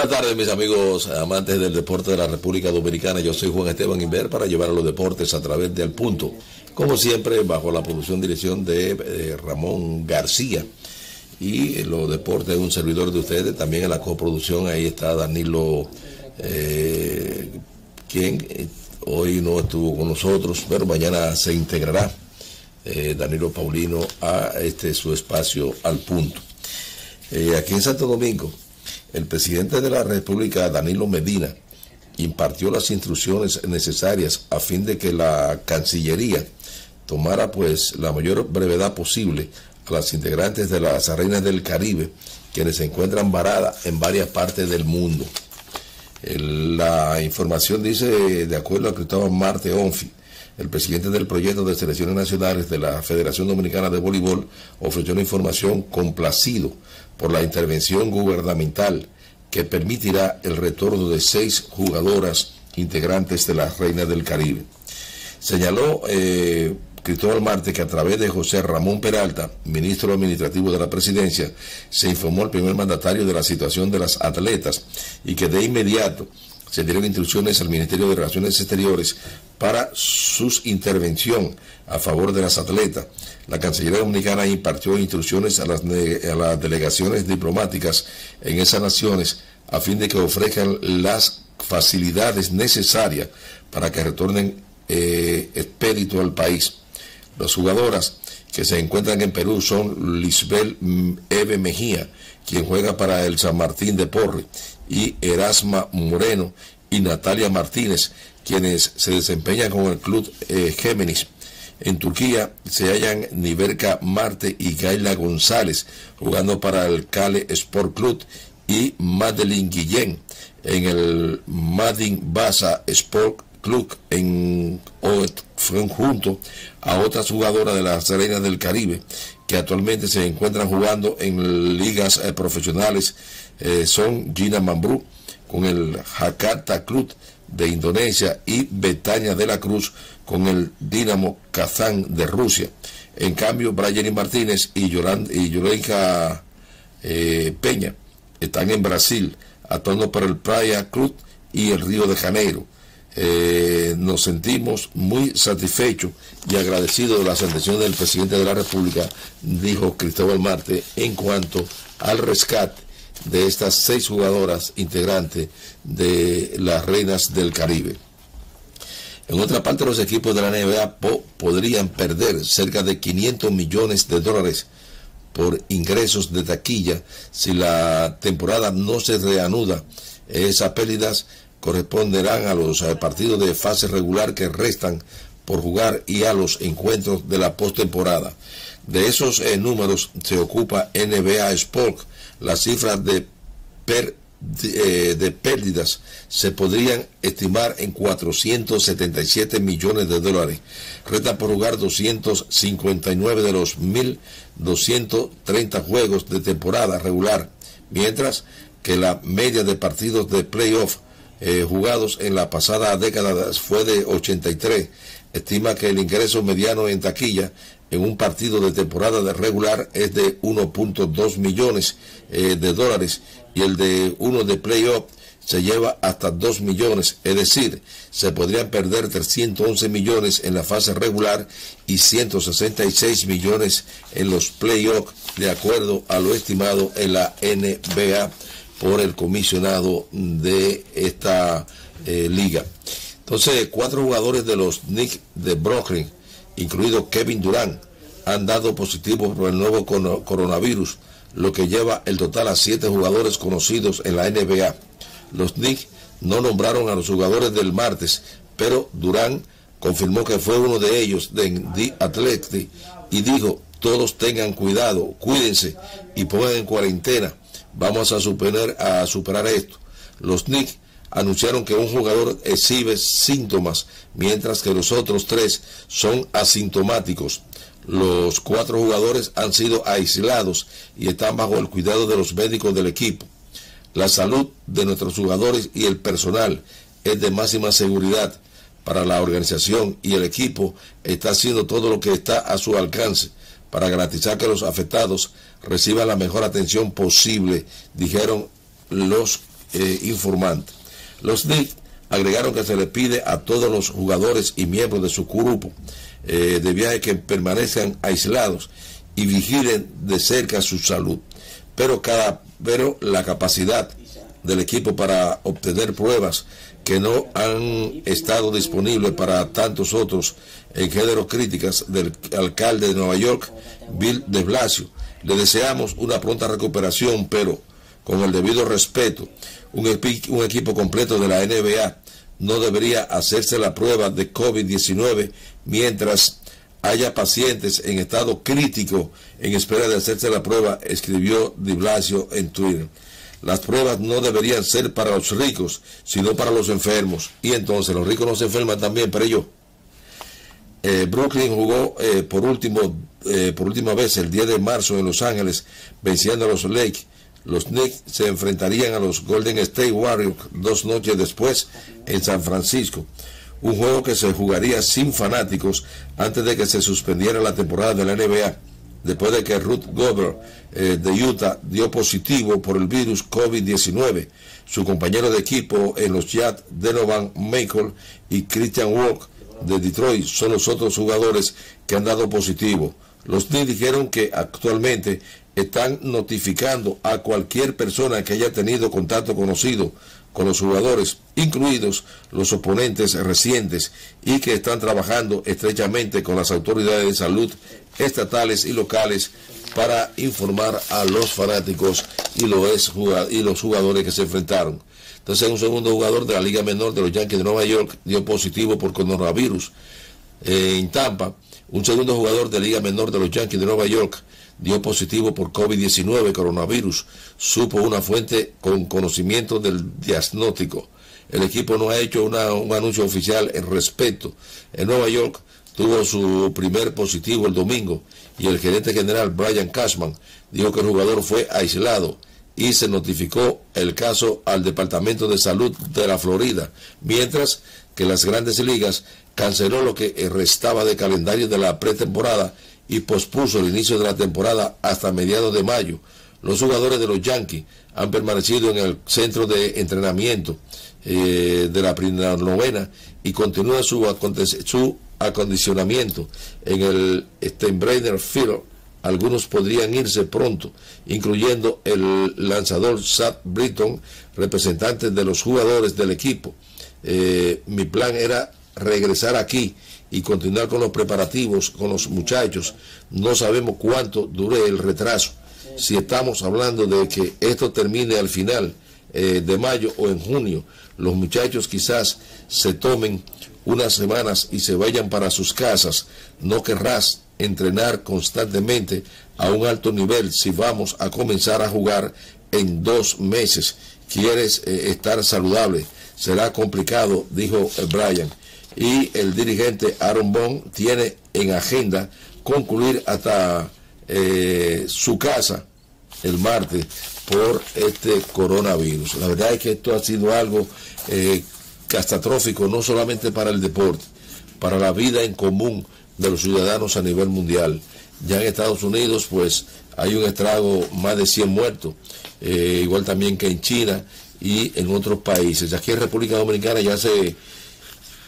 Buenas tardes, mis amigos amantes del deporte de la República Dominicana. Yo soy Juan Esteban Inver para llevar a los deportes a través de Al Punto. Como siempre, bajo la producción dirección de eh, Ramón García. Y los deportes, un servidor de ustedes. También en la coproducción, ahí está Danilo, eh, quien eh, hoy no estuvo con nosotros, pero mañana se integrará Danilo Paulino a este su espacio Al Punto. aquí en Santo Domingo el presidente de la República, Danilo Medina, impartió las instrucciones necesarias a fin de que la Cancillería tomara pues la mayor brevedad posible a las integrantes de las reinas del Caribe, quienes se encuentran varadas en varias partes del mundo. La información dice, de acuerdo a Cristóbal Marte Onfi, el presidente del proyecto de selecciones nacionales de la Federación Dominicana de Voleibol ofreció una información complacido por la intervención gubernamental que permitirá el retorno de seis jugadoras integrantes de las Reinas del Caribe. Señaló eh, Cristóbal Marte que a través de José Ramón Peralta, ministro administrativo de la presidencia, se informó al primer mandatario de la situación de las atletas y que de inmediato se dieron instrucciones al Ministerio de Relaciones Exteriores para su intervención a favor de las atletas. La Cancillería Dominicana impartió instrucciones a las, delegaciones diplomáticas en esas naciones a fin de que ofrezcan las facilidades necesarias para que retornen eh, espíritu al país. Las jugadoras que se encuentran en Perú son Lisbel Eve Mejía, quien juega para el San Martín de Porre, y Erasma Moreno y Natalia Martínez, quienes se desempeñan con el club eh, Géminis. En Turquía se hallan Niverka Marte y Gaila González jugando para el Cale Sport Club y Madeline Guillén en el Madin Basa Sport Club en junto a otras jugadoras de las Arenas del Caribe que actualmente se encuentran jugando en ligas eh, profesionales eh, son Gina Mambrú con el Jakarta Club de Indonesia y Betania de la Cruz con el Dinamo Kazán de Rusia. En cambio, Brian Martínez y, Yolenka eh, Peña están en Brasil, actuando para el Praia Club y el Río de Janeiro. Eh, nos sentimos muy satisfechos y agradecidos de la atención del presidente de la República, dijo Cristóbal Marte, en cuanto al rescate de estas seis jugadoras integrantes de las Reinas del Caribe. En otra parte, los equipos de la NBA podrían perder cerca de 500 millones de dólares por ingresos de taquilla si la temporada no se reanuda. Esas pérdidas corresponderán a los eh, partidos de fase regular que restan por jugar y a los encuentros de la postemporada. De esos eh, números se ocupa NBA Sport. Las cifras de, eh, de, pérdidas se podrían estimar en 477 millones de dólares. Restan por jugar 259 de los 1.230 juegos de temporada regular, mientras que la media de partidos de playoff eh, jugados en la pasada década fue de 83. Estima que el ingreso mediano en taquilla en un partido de temporada de regular es de 1.2 millones eh, de dólares y el de uno de playoff se lleva hasta 2 millones, es decir, se podrían perder 311 millones en la fase regular y 166 millones en los playoffs, de acuerdo a lo estimado en la NBA por el comisionado de esta eh, liga. Entonces, cuatro jugadores de los Knicks de Brooklyn, incluido Kevin Durant, han dado positivo por el nuevo coronavirus, lo que lleva el total a siete jugadores conocidos en la NBA. Los Knicks no nombraron a los jugadores del martes, pero Durant confirmó que fue uno de ellos de The Athletic y dijo, todos tengan cuidado, cuídense y pongan en cuarentena vamos a superar, a superar esto. Los Knicks anunciaron que un jugador exhibe síntomas, mientras que los otros tres son asintomáticos. Los cuatro jugadores han sido aislados y están bajo el cuidado de los médicos del equipo. La salud de nuestros jugadores y el personal es de máxima seguridad para la organización y el equipo está haciendo todo lo que está a su alcance para garantizar que los afectados reciban la mejor atención posible, dijeron los eh, informante. Los Knicks agregaron que se le pide a todos los jugadores y miembros de su grupo eh, de viaje que permanezcan aislados y vigilen de cerca su salud. Pero, cada, pero la capacidad del equipo para obtener pruebas que no han estado disponibles para tantos otros en género críticas del alcalde de Nueva York, Bill de Blasio. Le deseamos una pronta recuperación, pero con el debido respeto, un, equipo completo de la NBA no debería hacerse la prueba de COVID-19 mientras haya pacientes en estado crítico en espera de hacerse la prueba, escribió Di Blasio en Twitter. Las pruebas no deberían ser para los ricos, sino para los enfermos. Y entonces los ricos no se enferman también, pero yo. Eh, Brooklyn jugó eh, por, último, eh, por última vez el 10 de marzo en Los Ángeles, venciendo a los Lakes los Knicks se enfrentarían a los Golden State Warriors dos noches después en San Francisco. Un juego que se jugaría sin fanáticos antes de que se suspendiera la temporada de la NBA, después de que Ruth Gobert eh, de Utah dio positivo por el virus COVID-19. Su compañero de equipo en los Jazz, Donovan Michael y Christian Walk de Detroit son los otros jugadores que han dado positivo. Los Knicks dijeron que actualmente están notificando a cualquier persona que haya tenido contacto conocido con los jugadores, incluidos los oponentes recientes, y que están trabajando estrechamente con las autoridades de salud estatales y locales para informar a los fanáticos y los, jugadores que se enfrentaron. Entonces, un segundo jugador de la Liga Menor de los Yankees de Nueva York dio positivo por coronavirus en Tampa. Un segundo jugador de la Liga Menor de los Yankees de Nueva York dio positivo por COVID-19, coronavirus, supo una fuente con conocimiento del diagnóstico. El equipo no ha hecho un anuncio oficial en respecto. En Nueva York tuvo su primer positivo el domingo y el gerente general Brian Cashman dijo que el jugador fue aislado y se notificó el caso al Departamento de Salud de la Florida, mientras que las grandes ligas canceló lo que restaba de calendario de la pretemporada y pospuso el inicio de la temporada hasta mediados de mayo. Los jugadores de los Yankees han permanecido en el centro de entrenamiento eh, de la primera novena y continúan su, su acondicionamiento en el Steinbrenner Field. Algunos podrían irse pronto, incluyendo el lanzador Sad Britton, representante de los jugadores del equipo. Eh, mi plan era regresar aquí y continuar con los preparativos con los muchachos. No sabemos cuánto dure el retraso. Si estamos hablando de que esto termine al final eh, de mayo o en junio, los muchachos quizás se tomen unas semanas y se vayan para sus casas. No querrás entrenar constantemente a un alto nivel si vamos a comenzar a jugar en dos meses. Quieres eh, estar saludable. Será complicado, dijo eh, Brian y el dirigente Aaron Bond tiene en agenda concluir hasta su casa el martes por este coronavirus. La verdad es que esto ha sido algo eh, catastrófico no solamente para el deporte, para la vida en común de los ciudadanos a nivel mundial. Ya en Estados Unidos pues hay un estrago más de 100 muertos, eh, igual también que en China y en otros países. Aquí en República Dominicana ya se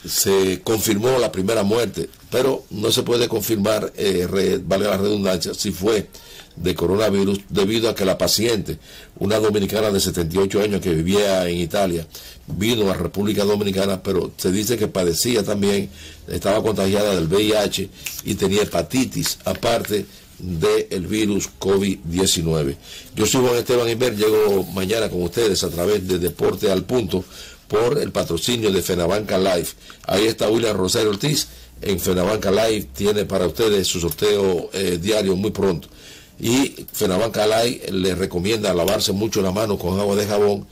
se confirmó la primera muerte, pero no se puede confirmar, eh, vale la redundancia, si fue de coronavirus debido a que la paciente, una dominicana de 78 años que vivía en Italia, vino a República Dominicana, pero se dice que padecía también, estaba contagiada del VIH y tenía hepatitis, aparte del virus COVID-19. Yo soy Juan Esteban Inver, llego mañana con ustedes a través de Deporte al Punto por el patrocinio de Fenabanca Live. Ahí está William Rosario Ortiz. En Fenabanca Live tiene para ustedes su sorteo eh, diario muy pronto. Y Fenabanca Live le recomienda lavarse mucho la mano con agua de jabón,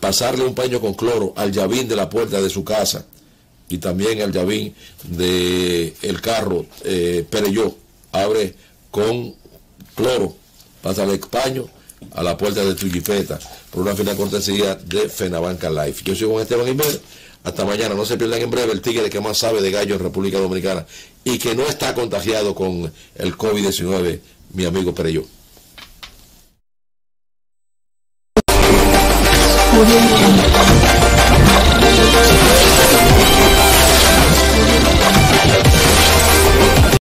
pasarle un paño con cloro al llavín de la puerta de su casa y también al llavín del el carro eh, Pereyó. Abre con cloro, pásale paño a la puerta de tu jipeta por una fina cortesía de Fenabanca Life. Yo soy Juan Esteban Imer. Hasta mañana. No se pierdan en breve el tigre que más sabe de gallo en República Dominicana y que no está contagiado con el COVID-19, mi amigo Pereyó.